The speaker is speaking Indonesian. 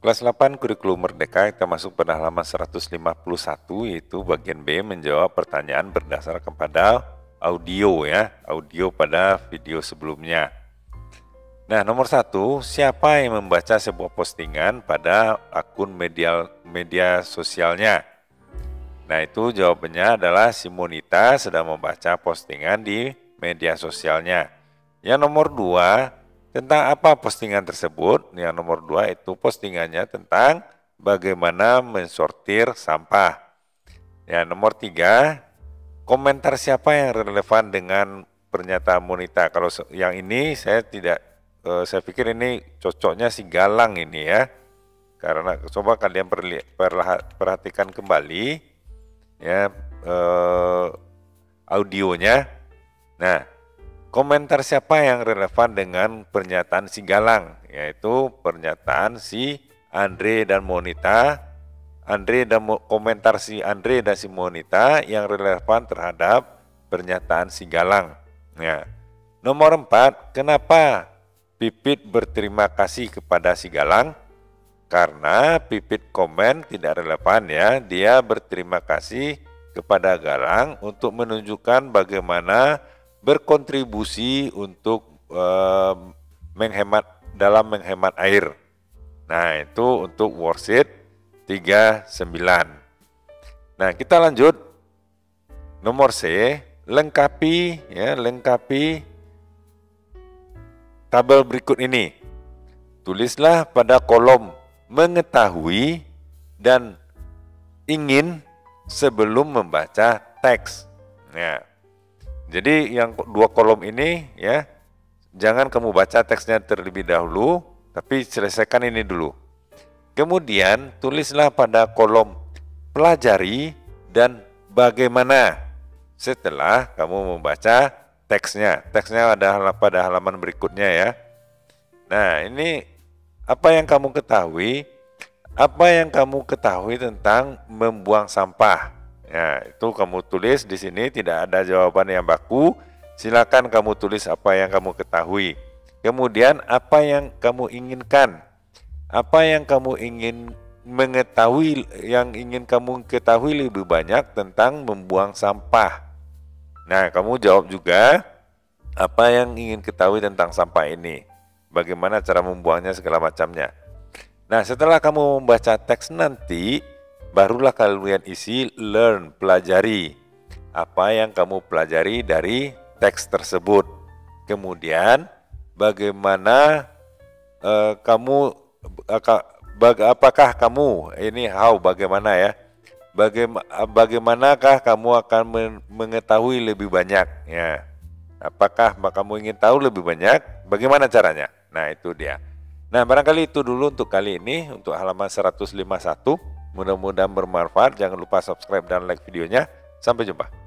Kelas 8 kurikulum merdeka kita masuk pada halaman 151 yaitu bagian B menjawab pertanyaan berdasar kepada audio ya, audio pada video sebelumnya. Nah, nomor satu, siapa yang membaca sebuah postingan pada akun media media sosialnya? Nah, itu jawabannya adalah Simonita sedang membaca postingan di media sosialnya. Yang nomor dua, tentang apa postingan tersebut? Yang nomor dua itu postingannya tentang bagaimana mensortir sampah. Yang nomor tiga, komentar siapa yang relevan dengan pernyataan Monita. Kalau yang ini saya tidak, eh, saya pikir ini cocoknya si Galang ini ya. Karena coba kalian perhatikan kembali ya eh, audionya. Nah, Komentar siapa yang relevan dengan pernyataan si Galang, yaitu pernyataan si Andre dan Monita. Andre dan komentar si Andre dan si Monita yang relevan terhadap pernyataan si Galang. Ya. Nomor empat, kenapa Pipit berterima kasih kepada si Galang? Karena Pipit komen tidak relevan ya, dia berterima kasih kepada Galang untuk menunjukkan bagaimana berkontribusi untuk uh, menghemat dalam menghemat air. Nah, itu untuk worksheet 39. Nah, kita lanjut. Nomor C, lengkapi ya, lengkapi tabel berikut ini. Tulislah pada kolom mengetahui dan ingin sebelum membaca teks. Ya. Jadi yang dua kolom ini ya, jangan kamu baca teksnya terlebih dahulu, tapi selesaikan ini dulu. Kemudian tulislah pada kolom pelajari dan bagaimana setelah kamu membaca teksnya. Teksnya ada pada halaman berikutnya ya. Nah, ini apa yang kamu ketahui? Apa yang kamu ketahui tentang membuang sampah? Ya, itu kamu tulis di sini tidak ada jawaban yang baku. Silakan kamu tulis apa yang kamu ketahui. Kemudian apa yang kamu inginkan? Apa yang kamu ingin mengetahui yang ingin kamu ketahui lebih banyak tentang membuang sampah. Nah, kamu jawab juga apa yang ingin ketahui tentang sampah ini. Bagaimana cara membuangnya segala macamnya. Nah, setelah kamu membaca teks nanti, barulah kalian isi learn, pelajari. Apa yang kamu pelajari dari teks tersebut. Kemudian bagaimana uh, kamu uh, bag, apakah kamu ini how bagaimana ya? Bagaimana bagaimanakah kamu akan mengetahui lebih banyak ya? Apakah kamu ingin tahu lebih banyak? Bagaimana caranya? Nah, itu dia. Nah, barangkali itu dulu untuk kali ini untuk halaman 151. Mudah-mudahan bermanfaat. Jangan lupa subscribe dan like videonya. Sampai jumpa.